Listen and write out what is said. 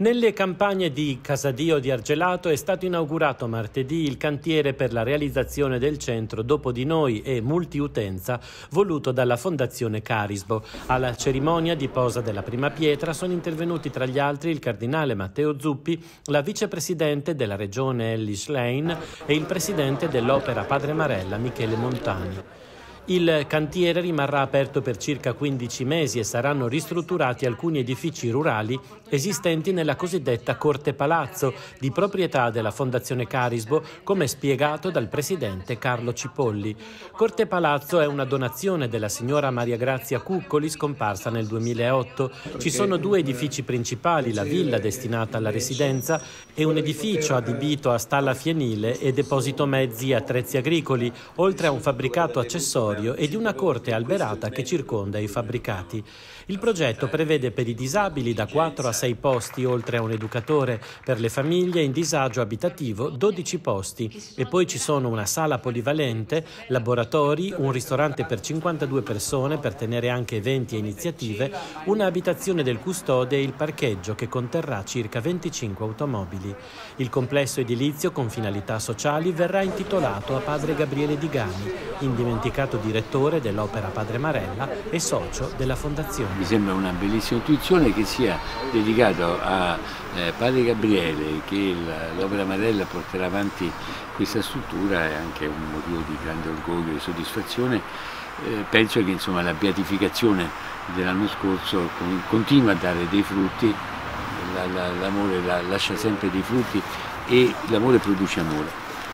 Nelle campagne di Casadio di Argelato è stato inaugurato martedì il cantiere per la realizzazione del centro Dopo di Noi e multiutenza voluto dalla Fondazione Carisbo. Alla cerimonia di posa della prima pietra sono intervenuti tra gli altri il cardinale Matteo Zuppi, la vicepresidente della regione Ellis Lane e il presidente dell'Opera Padre Marella Michele Montani. Il cantiere rimarrà aperto per circa 15 mesi e saranno ristrutturati alcuni edifici rurali esistenti nella cosiddetta Corte Palazzo, di proprietà della Fondazione Carisbo, come spiegato dal presidente Carlo Cipolli. Corte Palazzo è una donazione della signora Maria Grazia Cuccoli, scomparsa nel 2008. Ci sono due edifici principali, la villa destinata alla residenza e un edificio adibito a stalla fienile e deposito mezzi e attrezzi agricoli, oltre a un fabbricato accessorio territorio e di una corte alberata che circonda i fabbricati. Il progetto prevede per i disabili da 4 a 6 posti, oltre a un educatore, per le famiglie in disagio abitativo 12 posti e poi ci sono una sala polivalente, laboratori, un ristorante per 52 persone per tenere anche eventi e iniziative, una abitazione del custode e il parcheggio che conterrà circa 25 automobili. Il complesso edilizio con finalità sociali verrà intitolato a padre Gabriele Digani, indimenticato direttore dell'Opera Padre Marella e socio della Fondazione mi sembra una bellissima intuizione che sia dedicato a eh, Padre Gabriele che l'Opera Marella porterà avanti questa struttura è anche un motivo di grande orgoglio e soddisfazione. Eh, penso che insomma, la beatificazione dell'anno scorso continua a dare dei frutti, l'amore la, lascia sempre dei frutti e l'amore produce amore.